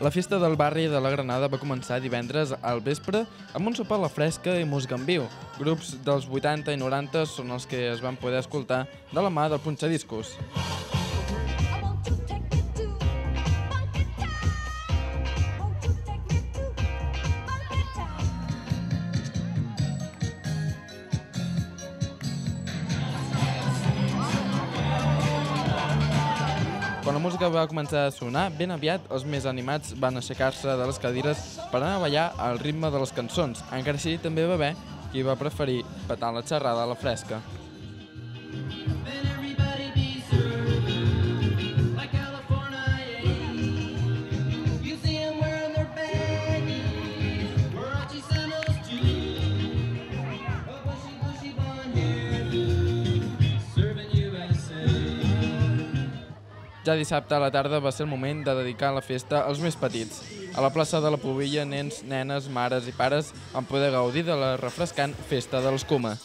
La festa del barri de la Granada va començar divendres al vespre amb un sopar a la fresca i música en viu. Grups dels 80 i 90 són els que es van poder escoltar de la mà del punxadiscos. I la música va començar a sonar, ben aviat els més animats van aixecar-se de les cadires per anar a ballar al ritme de les cançons. Encara així, també va haver qui va preferir petar la xerrada a la fresca. Ja dissabte a la tarda va ser el moment de dedicar la festa als més petits. A la plaça de la Pobilla, nens, nenes, mares i pares van poder gaudir de la refrescant Festa de l'Escuma.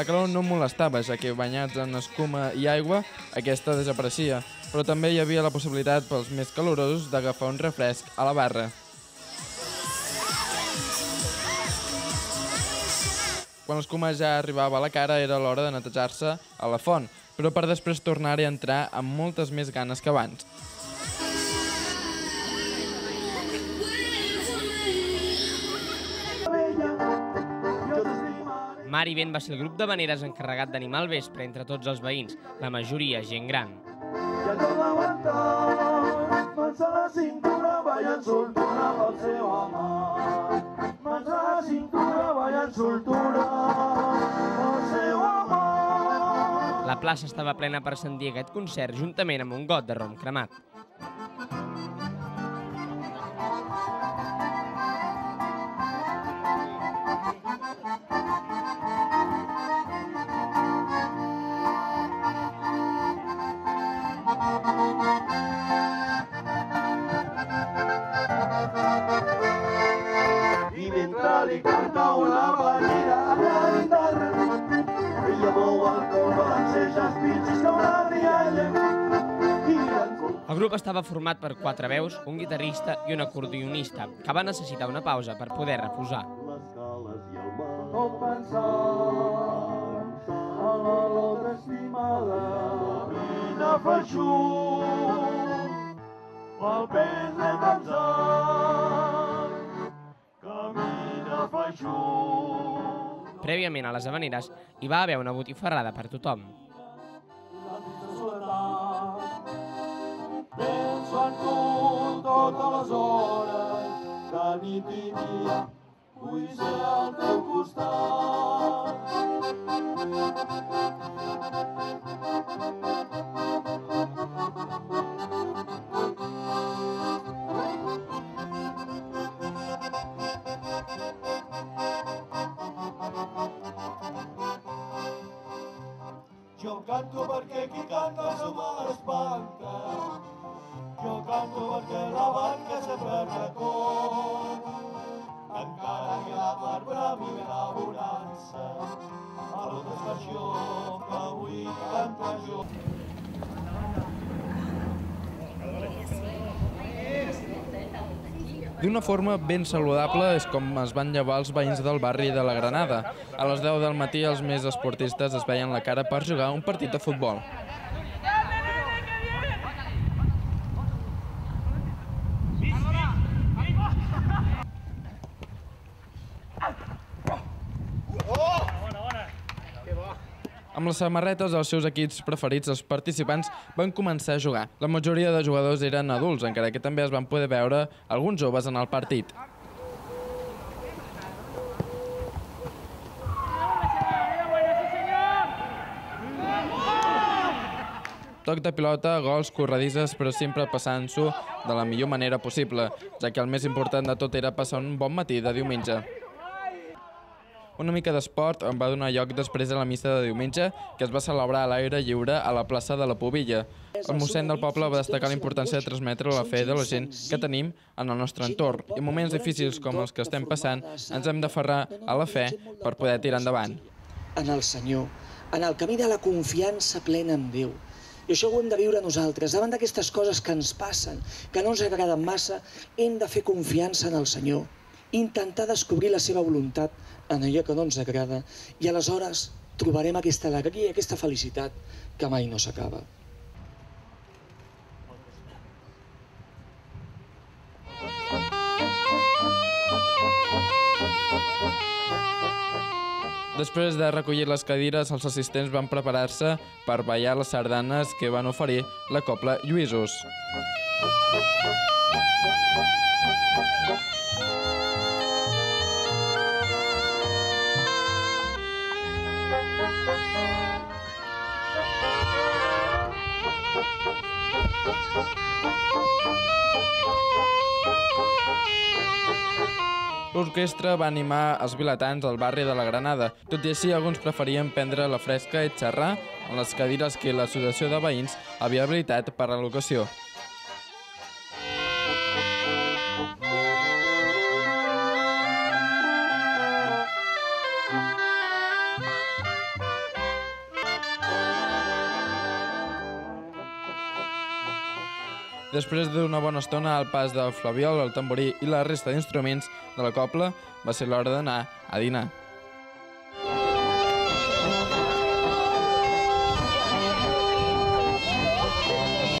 La calor no molestava, ja que banyats en escuma i aigua, aquesta desapareixia, però també hi havia la possibilitat pels més calorosos d'agafar un refresc a la barra. Quan l'escuma ja arribava a la cara era l'hora de netejar-se a la font, però per després tornar-hi a entrar amb moltes més ganes que abans. Mar i Vent va ser el grup de maneres encarregat d'animar el vespre entre tots els veïns, la majoria gent gran. I a tot l'aguantar, mans a la cintura, ballant soltura pel seu amant. Mans a la cintura, ballant soltura pel seu amant. La plaça estava plena per sentir aquest concert juntament amb un got de rom cremat. El grup estava format per quatre veus, un guitarrista i un acordionista, que va necessitar una pausa per poder reposar. el pes. Camina feixut. Prèviament a les habaneres hi va haver una botifarrada per tothom. Penso en tu totes les hores, de nit i dia, vull ser al teu costat. Jo canto perquè qui canta som a l'espanta. Jo canto perquè la barca sempre recorre. Encara que la mar bravi ve la bonança. A l'altra estació que vull cantar jo. D'una forma ben saludable és com es van llevar els veïns del barri de la Granada. A les 10 del matí els més esportistes es veien la cara per jugar un partit de futbol. Amb les samarretes dels seus equips preferits, els participants van començar a jugar. La majoria de jugadors eren adults, encara que també es van poder veure alguns joves en el partit. Toc de pilota, gols, corredisses, però sempre passant-s'ho de la millor manera possible, ja que el més important de tot era passar un bon matí de diumenge. Una mica d'esport en va donar lloc després de la missa de diumenge, que es va celebrar a l'aire lliure a la plaça de la Pobilla. El mossèn del poble va destacar la importància de transmetre la fe de la gent que tenim en el nostre entorn. I en moments difícils com els que estem passant, ens hem d'aferrar a la fe per poder tirar endavant. en el Senyor, en el camí de la confiança plena en Déu. I això ho hem de viure nosaltres. Davant d'aquestes coses que ens passen, que no ens agraden massa, hem de fer confiança en el Senyor, intentar descobrir la seva voluntat en allò que no ens agrada i aleshores trobarem aquesta alegria i aquesta felicitat que mai no s'acaba. Després de recollir les cadires, els assistents van preparar-se per ballar les sardanes que van oferir la Copla Lluïsos. L'orquestra va animar els vilatans del barri de la Granada. Tot i així, alguns preferien prendre la fresca i xerrar en les cadires que l'associació de veïns havia habilitat per a l'ocasió. Després d'una bona estona al pas del flabiol, el tamborí i la resta d'instruments de la copla, va ser l'hora d'anar a dinar.